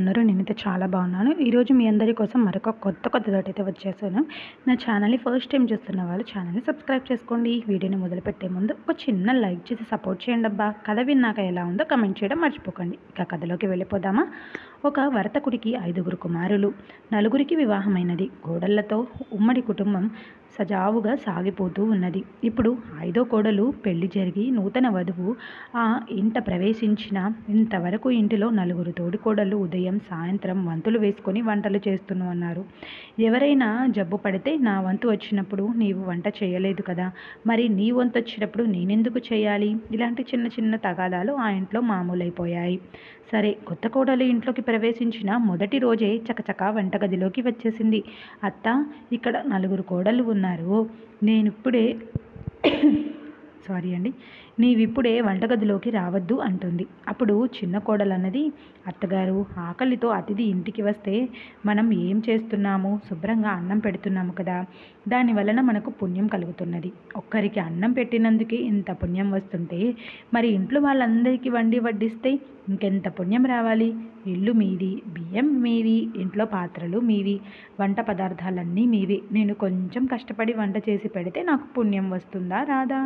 ఉన్నారు నేనైతే చాలా బాగున్నాను. ఈరోజు మీ అందరి కోసం మరొక కొత్త కొత్త అయితే వచ్చేసాను. నా ఛానల్ని ఫస్ట్ టైం చూస్తున్న వాళ్ళు ఛానల్ని సబ్స్క్రైబ్ చేసుకోండి. వీడియోని మొదలుపెట్టే ముందు ఒక చిన్న లైక్ చేసి సపోర్ట్ చేయండి అబ్బా కథ విన్నాక ఎలా ఉందో కమెంట్ చేయడం మర్చిపోకండి. ఇక కథలోకి వెళ్ళిపోదామా? ఒక వర్తకుడికి ఐదుగురు కుమారులు. నలుగురికి వివాహమైనది. కోడళ్ళతో ఉమ్మడి కుటుంబం సజావుగా సాగిపోతూ ఉన్నది. ఇప్పుడు ఐదో కోడలు పెళ్ళి జరిగి నూతన వధువు. ఆ ఇంట ప్రవేశించిన ఇంతవరకు ఇంటిలో నలుగురు తోడికోడళ్ళు ఉదయం సాయంత్రం వంతులు వేసుకొని వంటలు చేస్తూను అన్నారు. ఎవరైనా జబ్బు పడితే నా వంతు వచ్చినప్పుడు నీవు వంట చేయలేదు కదా. మరి నీ వంతు వచ్చినప్పుడు నేనెందుకు చేయాలి? ఇలాంటి చిన్న చిన్న తగాదాలు ఆ ఇంట్లో మామూలైపోయాయి. సరే కొత్త కోడలు ఇంట్లోకి ప్రవేశించిన మొదటి రోజే చకచకా వంటగదిలోకి వచ్చేసింది. అత్త ఇక్కడ నలుగురు కోడళ్ళు ఉన్నారు. నేనిప్పుడే సారీ అండి నీవిప్పుడే వంటగదిలోకి రావద్దు అంటుంది. అప్పుడు చిన్న కోడలు అన్నది అత్తగారు ఆకలితో అతిథి ఇంటికి వస్తే మనం ఏం చేస్తున్నాము? శుభ్రంగా అన్నం పెడుతున్నాము కదా. దాని వలన మనకు పుణ్యం కలుగుతున్నది. ఒక్కరికి అన్నం పెట్టినందుకే ఇంత పుణ్యం వస్తుంటే మరి ఇంట్లో వాళ్ళందరికీ వండి వడ్డిస్తే ఇంకెంత పుణ్యం రావాలి? ఇల్లు మీది బియ్యం మీవి ఇంట్లో పాత్రలు మీవి వంట పదార్థాలన్నీ మీవి. నేను కొంచెం కష్టపడి వంట చేసి పెడితే నాకు పుణ్యం వస్తుందా రాదా?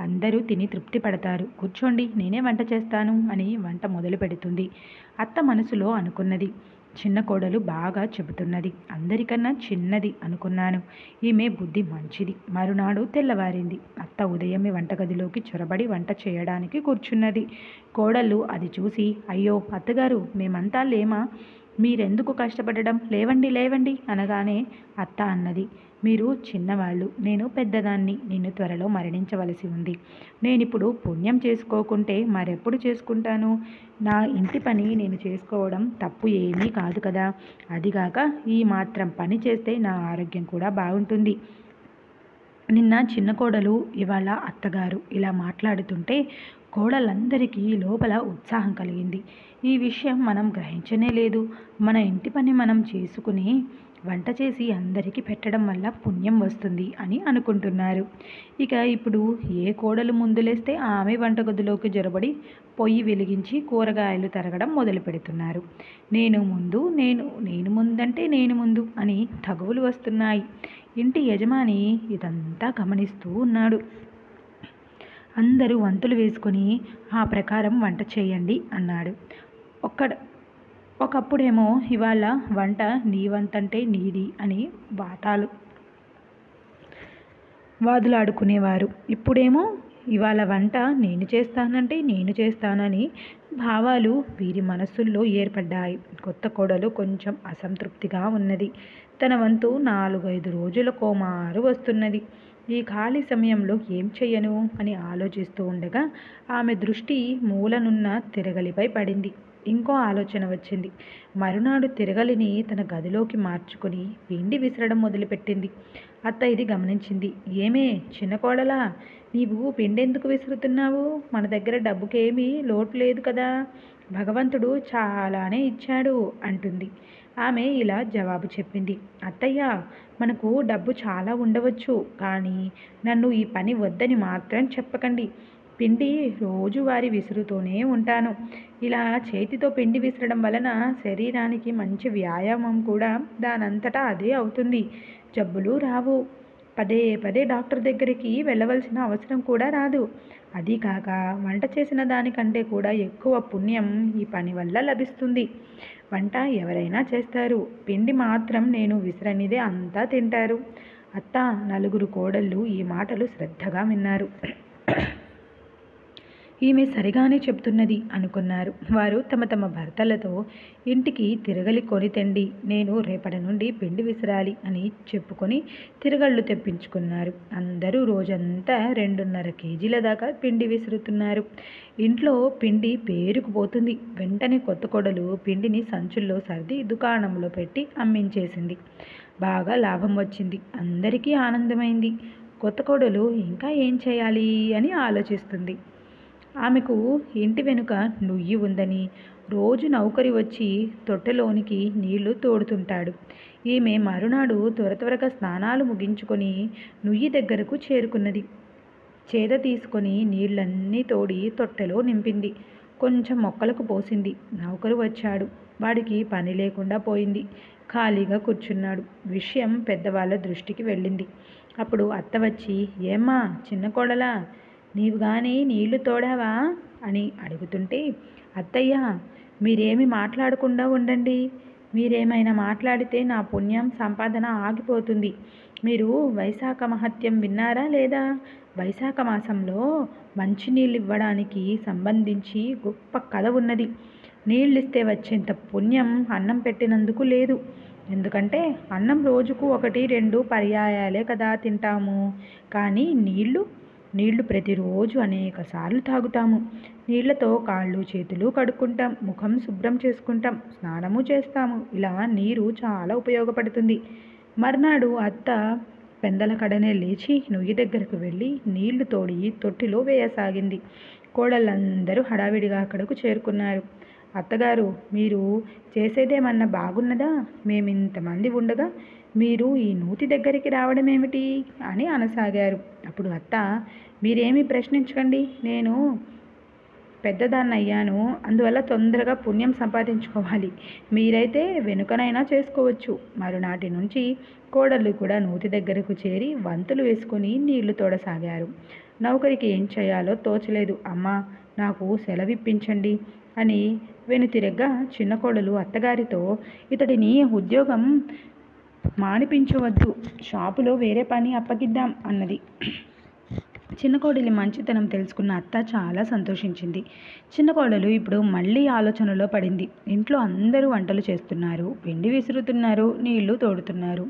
అందరూ తిని తృప్తి పడతారు. కూర్చోండి నేనే వంట చేస్తాను అని వంట మొదలు పెడుతుంది అత్త మనసులో అనుకున్నది. చిన్న కోడలు బాగా చెబుతున్నది. అందరికన్నా చిన్నది అనుకున్నాను. ఈమె బుద్ధి మంచిది. మరునాడు తెల్లవారింది. అత్త ఉదయమే వంటగదిలోకి చొరబడి వంట చేయడానికి కూర్చున్నది. కోడలు అది చూసి అయ్యో అత్తగారు మేమంతా లేమా? మీరెందుకు కష్టపడడం? లేవండి లేవండి అనగానే అత్త అన్నది. మీరు చిన్నవాళ్ళు నేను పెద్దదాన్ని నేను త్వరలో మరణించవలసి ఉంది. నేనిప్పుడు పుణ్యం చేసుకోకుంటే మరెప్పుడు చేసుకుంటాను? నా ఇంటి పని నేను చేసుకోవడం తప్పు ఏమీ కాదు కదా. అదిగాక ఈ మాత్రం పని చేస్తే నా ఆరోగ్యం కూడా బాగుంటుంది. నిన్న చిన్న కోడలు ఇవాళ అత్తగారు ఇలా మాట్లాడుతుంటే కోడలందరికీ లోపల ఉత్సాహం కలిగింది. ఈ విషయం మనం గ్రహించనే లేదు. మన ఇంటి పని మనం చేసుకుని వంట చేసి అందరికీ పెట్టడం వల్ల పుణ్యం వస్తుంది అని అనుకుంటున్నారు. ఇక ఇప్పుడు ఏ కోడలు ముందులేస్తే ఆమె వంటగదిలోకి జొరబడి పొయ్యి వెలిగించి కూరగాయలు తరగడం మొదలు పెడుతున్నారు. నేను ముందు నేను నేను ముందంటే నేను ముందు అని తగువులు వస్తున్నాయి. ఇంటి యజమాని ఇదంతా గమనిస్తూ ఉన్నాడు. అందరూ వంతులు వేసుకొని ఆ ప్రకారం వంట చేయండి అన్నాడు. ఒక్కడ ఒకప్పుడేమో ఇవాళ వంట నీ వంతంటే నీది అని వాటాలు వాదులాడుకునేవారు. ఇప్పుడేమో ఇవాళ వంట నేను చేస్తానంటే నేను చేస్తానని భావాలు వీరి మనస్సుల్లో ఏర్పడ్డాయి. కొత్త కోడలు కొంచెం అసంతృప్తిగా ఉన్నది. తన వంతు నాలుగైదు రోజుల కోమారు వస్తున్నది. ఈ ఖాళీ సమయంలో ఏం చెయ్యను? అని ఆలోచిస్తూ ఉండగా ఆమె దృష్టి మూలనున్న తిరగలిపై పడింది. ఇంకో ఆలోచన వచ్చింది. మరునాడు తిరగలిని తన గదిలోకి మార్చుకొని పిండి విసరడం మొదలుపెట్టింది. అత్త ఇది గమనించింది. ఏమే చిన్న కోడలా? నీవు పిండెందుకు విసురుతున్నావు? మన దగ్గర డబ్బుకేమీ లోటు లేదు కదా? భగవంతుడు చాలానే ఇచ్చాడు అంటుంది. ఆమె ఇలా జవాబు చెప్పింది. అత్తయ్య మనకు డబ్బు చాలా ఉండవచ్చు కానీ నన్ను ఈ పని వద్దని మాత్రం చెప్పకండి. పిండి రోజువారి విసురుతూనే ఉంటాను. ఇలా చేతితో పిండి విసరడం వలన శరీరానికి మంచి వ్యాయామం కూడా దానంతటా అదే అవుతుంది. జబ్బులు రావు. పదే పదే డాక్టర్ దగ్గరికి వెళ్ళవలసిన అవసరం కూడా రాదు. అది కాక వంట చేసిన దానికంటే కూడా ఎక్కువ పుణ్యం ఈ పని వల్ల లభిస్తుంది. వంట ఎవరైనా చేస్తారు. పిండి మాత్రం నేను విసరనిదే అంతా తింటారు. అత్త నలుగురు కోడళ్ళు ఈ మాటలు శ్రద్ధగా విన్నారు. ఈమె సరిగానే చెప్తున్నది అనుకున్నారు. వారు తమ తమ భర్తలతో ఇంటికి తిరగలి కొని తెండి నేను రేపటి నుండి పిండి విసిరాలి అని చెప్పుకొని తిరగళ్ళు తెప్పించుకున్నారు. అందరూ రోజంతా రెండున్నర కేజీల దాకా పిండి విసురుతున్నారు. ఇంట్లో పిండి పేరుకుపోతుంది. వెంటనే కొత్త కొడలు పిండిని సంచుల్లో సర్ది దుకాణంలో పెట్టి అమ్మించేసింది. బాగా లాభం వచ్చింది. అందరికీ ఆనందమైంది. కొత్త కోడలు ఇంకా ఏం చేయాలి అని ఆలోచిస్తుంది. ఆమెకు ఇంటి వెనుక నుయ్యి ఉందని రోజు నౌకరి వచ్చి తొట్టెలోనికి నీళ్ళు తోడుతుంటాడు. ఈమె మరునాడు త్వర త్వరగా స్నానాలు ముగించుకొని నుయ్యి దగ్గరకు చేరుకున్నది. చేద తీసుకొని నీళ్ళన్నీ తోడి తొట్టెలో నింపింది. కొంచెం మొక్కలకు పోసింది. నౌకరు వచ్చాడు. వాడికి పని లేకుండా పోయింది. ఖాళీగా కూర్చున్నాడు. విషయం పెద్దవాళ్ళ దృష్టికి వెళ్ళింది. అప్పుడు అత్త వచ్చి ఏమ్మా చిన్న కోడలా నీవు కానీ నీళ్ళు తోడావా? అని అడుగుతుంటే అత్తయ్య మీరేమి మాట్లాడకుండా ఉండండి. మీరేమైనా మాట్లాడితే నా పుణ్యం సంపాదన ఆగిపోతుంది. మీరు వైశాఖ మహత్యం విన్నారా లేదా? వైశాఖ మాసంలో మంచినీళ్ళు ఇవ్వడానికి సంబంధించి గొప్ప కథ ఉన్నది. నీళ్ళిస్తే వచ్చేంత పుణ్యం అన్నం పెట్టినందుకు లేదు. ఎందుకంటే అన్నం రోజుకు ఒకటి రెండు పర్యాయాలే కదా తింటాము. కానీ నీళ్ళు నీళ్ళు ప్రతిరోజు అనేక సార్లు తాగుతాము. నీళ్ళతో కాళ్ళు చేతులు కడుక్కుంటాం. ముఖం శుభ్రం చేసుకుంటాం. స్నానము చేస్తాము. ఇలా నీరు చాలా ఉపయోగపడుతుంది. మర్నాడు అత్త పెందల కడనే లేచి నుయ్యి దగ్గరకు వెళ్ళి నీళ్ళు తోడి తొట్టిలో వేయసాగింది. కోడళ్ళందరూ హడావిడిగా అక్కడకు చేరుకున్నారు. అత్తగారు మీరు చేసేదేమన్నా బాగున్నదా? మేమింతమంది ఉండగా మీరు ఈ నూతి దగ్గరికి రావడం ఏమిటి అని అనసాగారు. అప్పుడు అత్త మీరేమీ ప్రశ్నించకండి. నేను పెద్దదాన్ని అయ్యాను అందువల్ల తొందరగా పుణ్యం సంపాదించుకోవాలి. మీరైతే వెనుకనైనా చేసుకోవచ్చు. మరునాటి నుంచి కోడళ్ళు కూడా నూతి దగ్గరకు చేరి వంతులు వేసుకొని నీళ్ళు తోడసాగారు. నౌకరికి ఏం చేయాలో తోచలేదు. అమ్మా నాకు సెలవిప్పించండి అని వెనుతిరగ్గా చిన్న కోడలు అత్తగారితో ఇతడిని ఉద్యోగం మానిపించవద్దు. షాపులో వేరే పని అప్పగిద్దాం అన్నది. చిన్న కోడలి మంచితనం తెలుసుకున్న అత్త చాలా సంతోషించింది. చిన్న కోడలు ఇప్పుడు మళ్ళీ ఆలోచనలో పడింది. ఇంట్లో అందరూ వంటలు చేస్తున్నారు పిండి విసురుతున్నారు నీళ్ళు తోడుతున్నారు.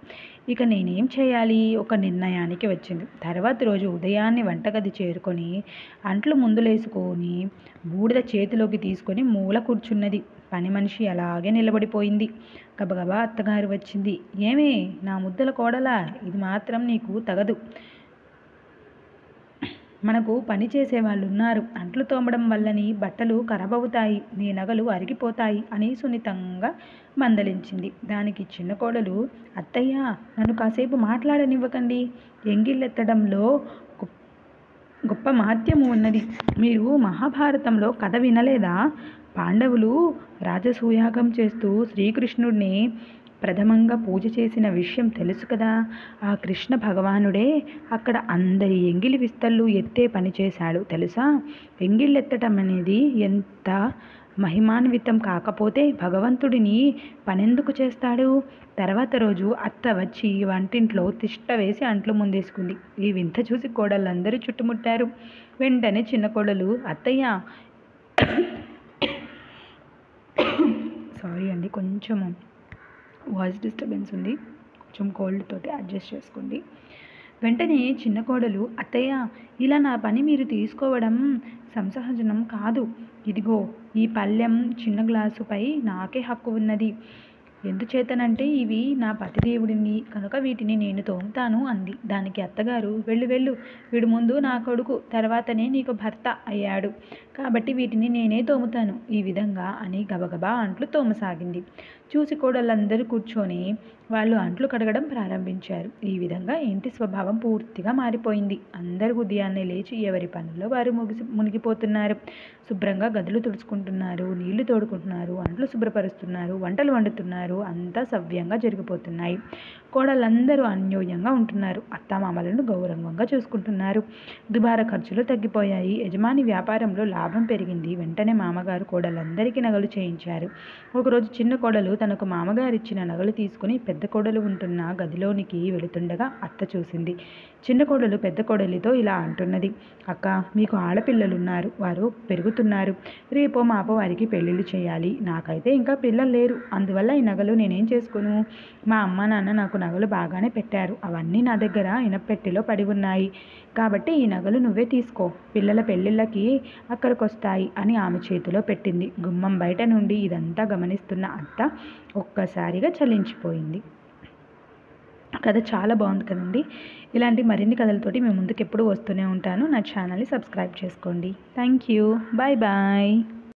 ఇక నేనేం చేయాలి? ఒక నిర్ణయానికి వచ్చింది. తర్వాత రోజు ఉదయాన్నే వంటగది చేరుకొని అంట్లు ముందులేసుకొని బూడిద చేతిలోకి తీసుకొని మూల కూర్చున్నది. పని మనిషి అలాగే నిలబడిపోయింది. గబగబా అత్తగారు వచ్చింది. ఏమే నా ముద్దల కోడలా ఇది మాత్రం నీకు తగదు. మనకు పని చేసే వాళ్ళు ఉన్నారు అంట్లు తోమడం వల్లని బట్టలు ఖరాబవుతాయి నీ నగలు అరిగిపోతాయి అని సున్నితంగా మందలించింది. దానికి చిన్న కోడలు అత్తయ్య నన్ను కాసేపు మాట్లాడనివ్వకండి. ఎంగిల్లెత్తడంలో గొప్ప మహత్యము ఉన్నది. మీరు మహాభారతంలో కథ వినలేదా? పాండవులు రాజసూయాగం చేస్తూ శ్రీకృష్ణుడిని ప్రథమంగా పూజ చేసిన విషయం తెలుసు కదా. ఆ కృష్ణ భగవానుడే అక్కడ అందరి ఎంగిలి విస్తళ్ళు ఎత్తే పని చేశాడు తెలుసా? ఎంగిళ్ళెత్తటం అనేది ఎంత మహిమాన్వితం కాకపోతే భగవంతుడిని పనెందుకు చేస్తాడు? తర్వాత రోజు అత్త వచ్చి వంటింట్లో తిష్ట వేసి అంట్లు ముందేసుకుంది. ఈ వింత చూసి కోడళ్ళందరూ చుట్టుముట్టారు. వెంటనే చిన్న కోడలు అత్తయ్య సారీ అండి కొంచెము వాయిస్ డిస్టర్బెన్స్ ఉంది. కొంచెం కోల్డ్ తోటి అడ్జస్ట్ చేసుకోండి. వెంటనే చిన్న కోడలు అత్తయ్య ఇలా నా పని మీరు తీసుకోవడం సంసహజనం కాదు. ఇదిగో ఈ పళ్ళెం చిన్న గ్లాసుపై నాకే హక్కు ఉన్నది. ఎందుచేతనంటే ఇవి నా పతిదేవుడివి కనుక వీటిని నేను తోముతాను అంది. దానికి అత్తగారు వెళ్ళు వెళ్ళు వీడు ముందు నా కొడుకు తర్వాతనే నీకు భర్త అయ్యాడు. కాబట్టి వీటిని నేనే తోముతాను. ఈ విధంగా అని గబగబా అంట్లు తోమసాగింది. చూసి కోడళ్ళందరూ కూర్చొని వాళ్ళు అంట్లు కడగడం ప్రారంభించారు. ఈ విధంగా ఇంటి స్వభావం పూర్తిగా మారిపోయింది. అందరూ ఉదయాన్నే లేచి ఎవరి పనుల్లో వారు ముగిసి మునిగిపోతున్నారు. శుభ్రంగా గదులు తుడుచుకుంటున్నారు నీళ్ళు తోడుకుంటున్నారు అంట్లు శుభ్రపరుస్తున్నారు వంటలు వండుతున్నారు అంతా సవ్యంగా జరిగిపోతున్నాయి. కోడలందరూ అన్యోన్యంగా ఉంటున్నారు. అత్తామామలను గౌరవంగా చూసుకుంటున్నారు. దుబారా ఖర్చులు తగ్గిపోయాయి. యజమాని వ్యాపారంలో లాభం పెరిగింది. వెంటనే మామగారు కోడలందరికీ నగలు చేయించారు. ఒకరోజు చిన్న కోడలు తనకు మామగారు ఇచ్చిన నగలు తీసుకుని పెద్ద కోడలు ఉంటున్న గదిలోనికి వెళుతుండగా అత్త చూసింది. చిన్న కోడలు పెద్ద కోడలితో ఇలా అంటున్నది. అక్క మీకు ఆడపిల్లలున్నారు. వారు పెరుగుతున్నారు. రేపో మాపో వారికి పెళ్ళిళ్ళు చేయాలి. నాకైతే ఇంకా పిల్లలు లేరు. అందువల్ల ఈ నగలు నేనేం చేసుకోను? మా అమ్మ నాన్న నాకు నగలు బాగానే పెట్టారు. అవన్నీ నా దగ్గర ఇనపెట్టిలో పడి ఉన్నాయి. కాబట్టి ఈ నగలు నువ్వే తీసుకో. పిల్లల పెళ్ళిళ్ళకి అక్కడికి వస్తాయి అని ఆమె చేతిలో పెట్టింది. గుమ్మం బయట నుండి ఇదంతా గమనిస్తున్న అత్త ఒక్కసారిగా చలించిపోయింది. కథ చాలా బాగుంది కదండి. ఇలాంటి మరిన్ని కథలతోటి మేము ముందుకు ఎప్పుడు వస్తూనే ఉంటాను. నా ఛానల్ని సబ్స్క్రైబ్ చేసుకోండి. Thank you. Bye bye.